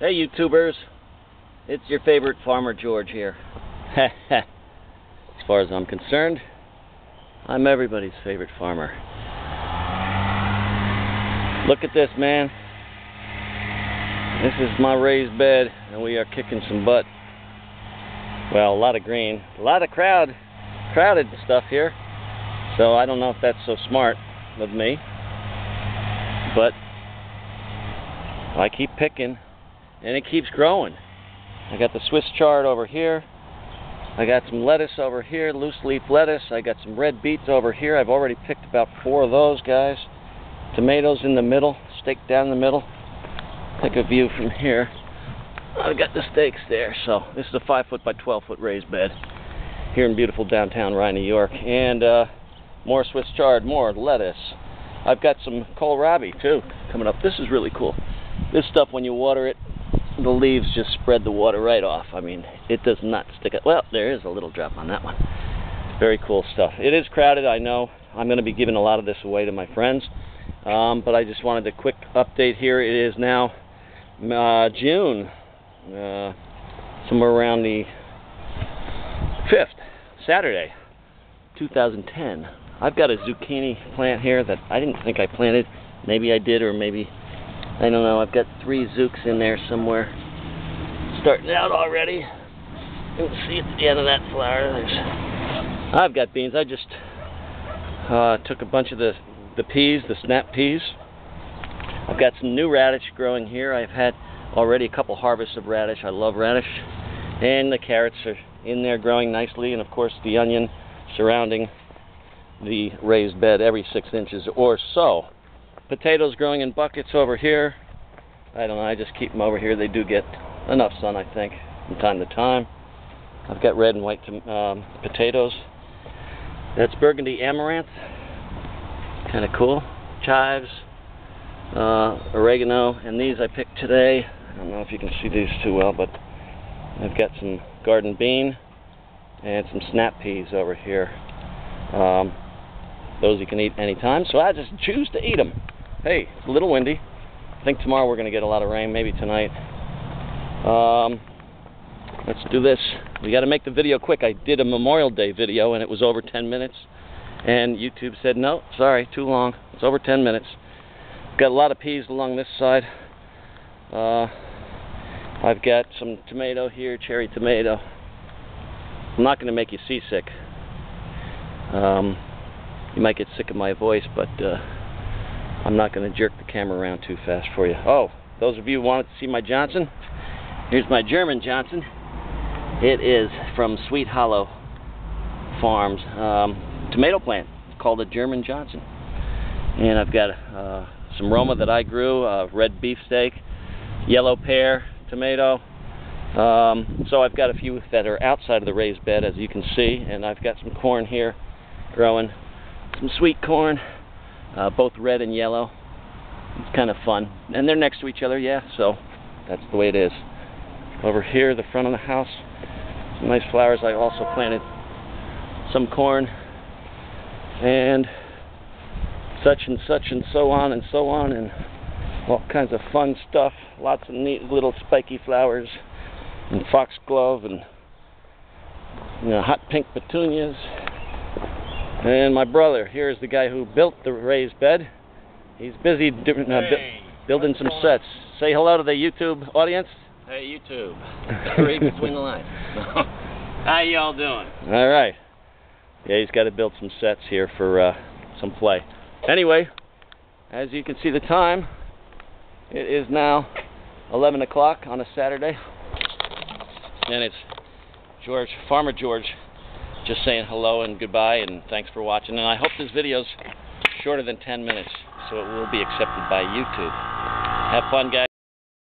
Hey YouTubers, it's your favorite farmer George here. as far as I'm concerned, I'm everybody's favorite farmer. Look at this man. This is my raised bed and we are kicking some butt. Well, a lot of green, a lot of crowd, crowded stuff here. So I don't know if that's so smart of me. But I keep picking and it keeps growing. I got the Swiss chard over here. I got some lettuce over here, loose leaf lettuce. I got some red beets over here. I've already picked about four of those guys. Tomatoes in the middle, staked down the middle. Take a view from here. I've got the stakes there. So this is a five foot by 12 foot raised bed here in beautiful downtown Rye, New York. And uh, more Swiss chard, more lettuce. I've got some kohlrabi too coming up. This is really cool. This stuff, when you water it, the leaves just spread the water right off. I mean, it does not stick it. Well, there is a little drop on that one. Very cool stuff. It is crowded, I know. I'm going to be giving a lot of this away to my friends. Um, but I just wanted a quick update here. It is now uh, June, uh, somewhere around the 5th, Saturday, 2010. I've got a zucchini plant here that I didn't think I planted. Maybe I did, or maybe I don't know. I've got three zooks in there somewhere. Starting out already. You can see at the end of that flower. There's. I've got beans. I just uh, took a bunch of the the peas, the snap peas. I've got some new radish growing here. I've had already a couple harvests of radish. I love radish. And the carrots are in there growing nicely. And of course the onion surrounding the raised bed every six inches or so potatoes growing in buckets over here. I don't know, I just keep them over here. They do get enough sun, I think, from time to time. I've got red and white um, potatoes. That's burgundy amaranth. Kind of cool. Chives, uh, oregano, and these I picked today. I don't know if you can see these too well, but I've got some garden bean and some snap peas over here. Um, those you can eat anytime, so I just choose to eat them hey, it's a little windy. I think tomorrow we're going to get a lot of rain, maybe tonight. Um, let's do this. We got to make the video quick. I did a Memorial Day video and it was over 10 minutes. And YouTube said, no, sorry, too long. It's over 10 minutes. Got a lot of peas along this side. Uh, I've got some tomato here, cherry tomato. I'm not going to make you seasick. Um, you might get sick of my voice, but uh, I'm not going to jerk the camera around too fast for you. Oh, those of you who wanted to see my Johnson, here's my German Johnson. It is from Sweet Hollow Farms um, tomato plant called a German Johnson. And I've got uh, some Roma that I grew, uh, red beefsteak, yellow pear, tomato. Um, so I've got a few that are outside of the raised bed, as you can see, and I've got some corn here growing, some sweet corn uh, both red and yellow. It's kind of fun. And they're next to each other, yeah, so that's the way it is. Over here, the front of the house, some nice flowers. I also planted some corn and such and such and so on and so on and all kinds of fun stuff. Lots of neat little spiky flowers and foxglove and you know, hot pink petunias and my brother, here is the guy who built the raised bed. He's busy uh, hey, building some sets. Say hello to the YouTube audience. Hey, YouTube. Read between the lines. How y'all doing? All right. Yeah, he's got to build some sets here for uh, some play. Anyway, as you can see the time, it is now 11 o'clock on a Saturday. And it's George, Farmer George, just saying hello and goodbye and thanks for watching. And I hope this video's shorter than 10 minutes so it will be accepted by YouTube. Have fun, guys.